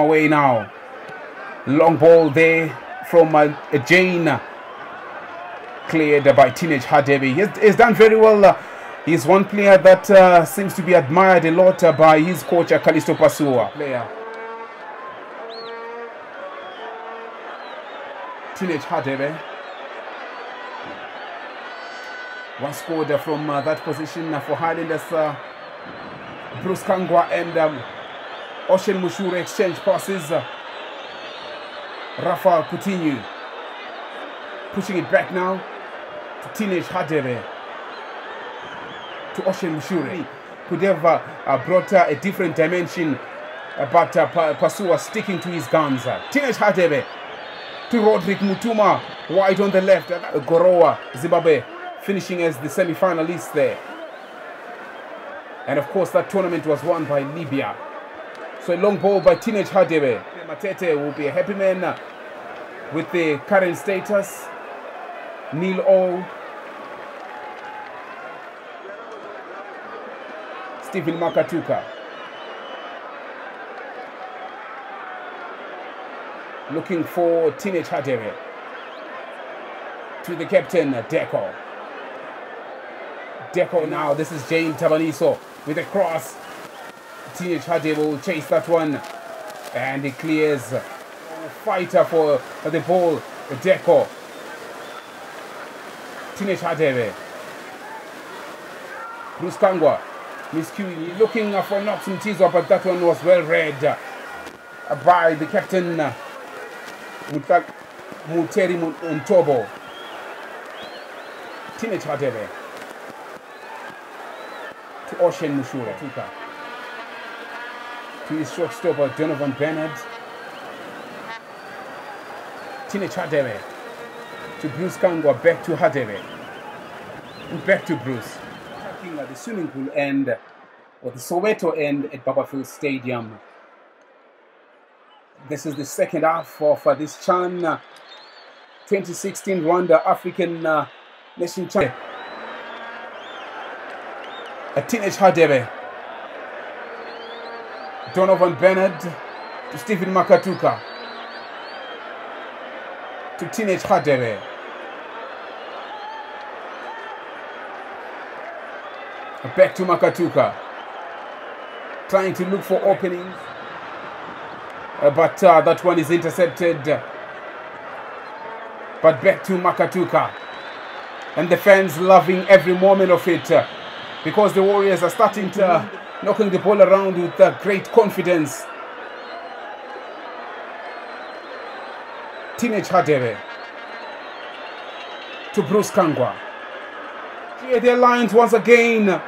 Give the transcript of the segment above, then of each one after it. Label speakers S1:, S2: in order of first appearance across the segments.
S1: come away now. Long ball there from uh, Jane. Cleared by Teenage Hadebe. He's, he's done very well. Uh, he's one player that uh, seems to be admired a lot uh, by his coach, Callisto Pasuwa. Player. Teenage Hadebe. One scored from uh, that position for Highlanders. Uh, Bruce Kangwa and um, Ocean Mushure exchange passes. Rafa Coutinho pushing it back now to Teenage Hadebe. to Ocean Mushure. Could have uh, brought uh, a different dimension, uh, but uh, Pasuwa sticking to his guns. Teenage Hadebe to Roderick Mutuma, wide on the left. Uh, Gorowa, Zimbabwe, finishing as the semi-finalist there. And of course, that tournament was won by Libya. A long ball by Teenage Hadebe. Matete will be a happy man uh, with the current status. Neil O. Stephen Makatuka. Looking for Teenage Hadebe. To the captain, Deco. Deco now. This is Jane Tabaniso with a cross. Teenage Hadebe will chase that one. And he clears. Fighter for the ball. Deco. Teenage Hadebe. Bruce Kangwa. Miscuing. Looking for Knox Mutizwa, but that one was well read by the captain. Muteri Ntobo. Teenage Hadebe. To Ocean Mushure. To his shortstopper Donovan Bernard. Teenage Hadebe. To Bruce Kangwa. Back to Hadebe. And back to Bruce. Attacking at the swimming pool end or the Soweto end at Barbourfields Stadium. This is the second half of uh, this Chan uh, 2016 Rwanda African uh, Nation Chan. A teenage Hadebe. Donovan Bernard to Stephen Makatuka. To teenage Hadebe. Back to Makatuka. Trying to look for openings. Uh, but uh, that one is intercepted. But back to Makatuka. And the fans loving every moment of it uh, because the Warriors are starting to knocking the ball around with uh, great confidence. Teenage Hadebe to Bruce Kangwa. Clear their lines once again.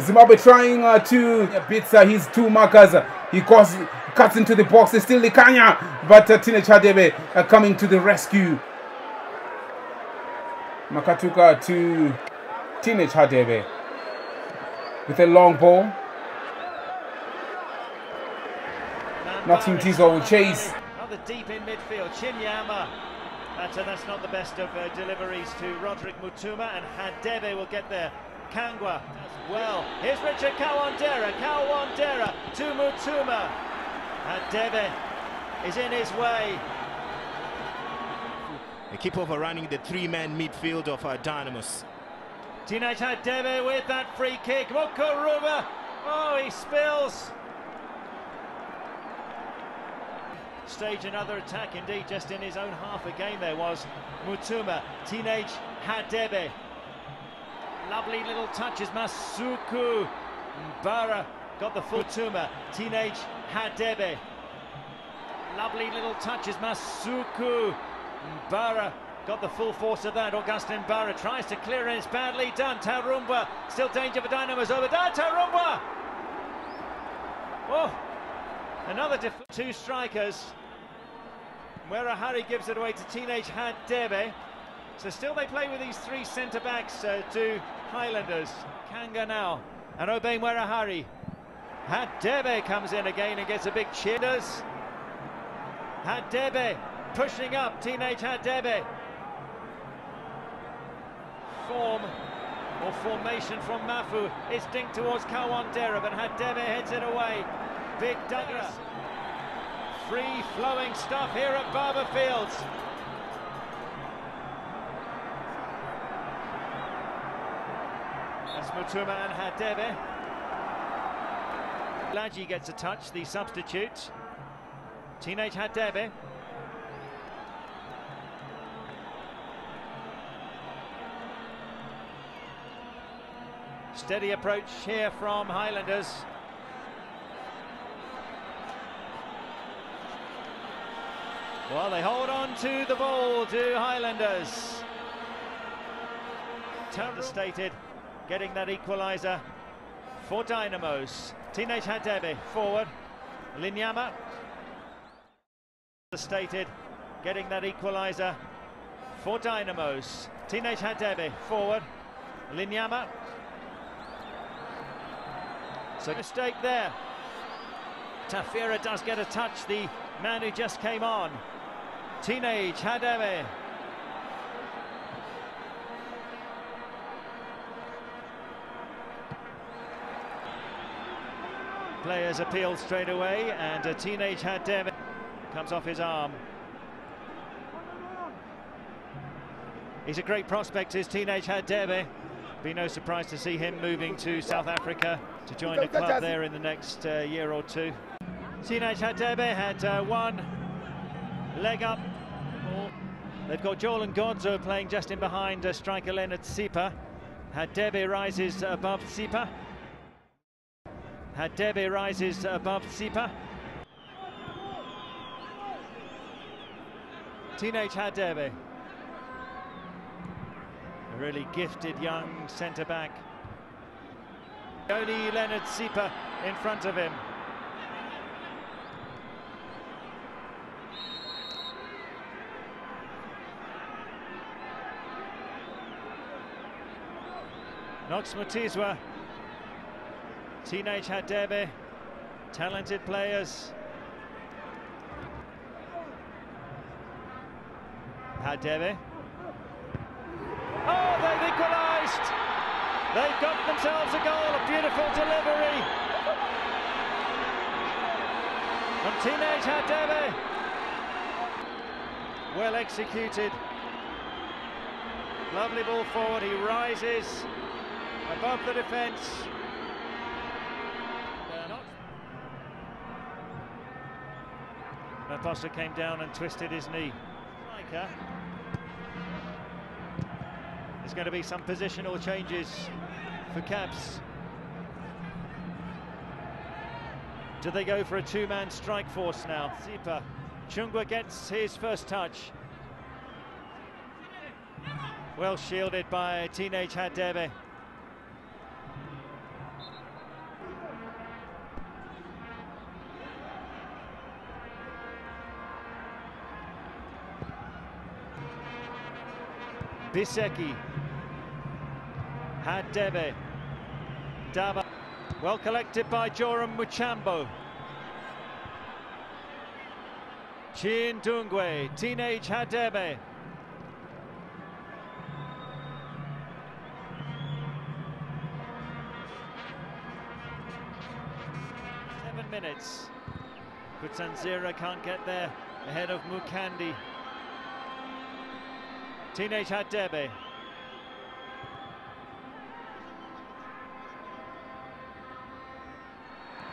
S1: Zimbabwe trying uh, to beats uh, his two markers. He goes, cuts into the box. It's still Likanya, but uh, Teenage Hadebe uh, coming to the rescue. Makatuka to Teenage Hadebe with a long ball. Nothing Tizo will chase.
S2: Another deep in midfield, Chinyama. That's, uh, that's not the best of uh, deliveries to Roderick Mutuma, and Hadebe will get there. Kangwa as well. Here's Richard Kawandera. Kawandera to Mutuma. Hadebe is in his way.
S3: They keep overrunning the three-man midfield of uh, Dynamos.
S2: Teenage Hadebe with that free kick. Mukuruba. Oh, he spills. Stage another attack indeed, just in his own half again there was Mutuma. Teenage Hadebe. Lovely little touches. Masuku. Mbara got the full Mutuma. Teenage Hadebe. Lovely little touches. Masuku. Mbara got the full force of that. Augustin Mbara tries to clear and it's badly done. Tarumba still danger for Dynamos over there. Tarumba. Oh, another two strikers. Harry gives it away to teenage Hadebe. So still they play with these three centre backs uh, to Highlanders. Kangwa now and Obey Harry. Hadebe comes in again and gets a big cheer. Hadebe pushing up, teenage Hadebe. Form or formation from Mafu. It's dinked towards Kawandera, but Hadebe heads it away. Big Douglas. Free flowing stuff here at Barbourfields. That's Mutuma and Hadebe. Laji gets a touch, the substitute. Teenage Hadebe. Steady approach here from Highlanders. Well, they hold on to the ball to Highlanders. Understated, getting that equaliser for Dynamos. Teenage Hadebe forward. Linyama. Understated, getting that equaliser for Dynamos. Teenage Hadebe forward. Linyama. So mistake there. Tafira does get a touch, the man who just came on. Teenage Hadebe. Players appeal straight away, and a teenage Hadebe comes off his arm. He's a great prospect, his teenage Hadebe. Be no surprise to see him moving to South Africa to join a club there in the next uh, year or two. Teenage Hadebe had uh, one leg up. They've got Joel Ngodzo playing just in behind uh, striker Leonard Tsipa. Hadebe rises above Tsipa. Hadebe rises above Tsipa. Teenage Hadebe. A really gifted young centre-back. Only Leonard Tsipa in front of him. Knox Mutizwa, teenage Hadebe, talented players. Hadebe. Oh, they've equalised! They've got themselves a goal, a beautiful delivery. From teenage Hadebe. Well executed. Lovely ball forward, he rises above the defence. Maposa came down and twisted his knee. Striker. Going to be some positional changes for Caps. Do they go for a two-man strike force now? Zipa. Chungwa gets his first touch. Well shielded by teenage Hadebe. Biseki. Hadebe. Daba. Well collected by Joram Muchambo. Chin Dungwe, teenage Hadebe. Seven minutes. Kutsanzira can't get there ahead of Mukandi. Teenage Hadebe.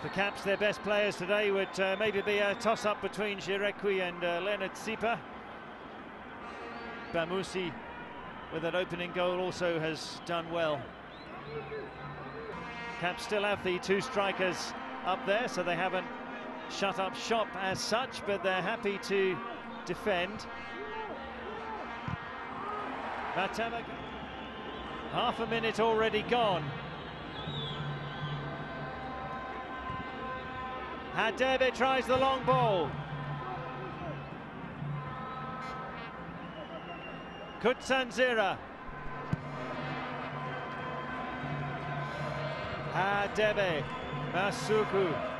S2: For Caps, their best players today would uh, maybe be a toss-up between Zvirekwi and uh, Leonard Tsipa. Bamusi, with an opening goal, also has done well. Caps still have the two strikers up there, so they haven't shut up shop as such, but they're happy to defend. Matema, half a minute already gone. Hadebe tries the long ball. Kutsanzira. Hadebe, Masuku,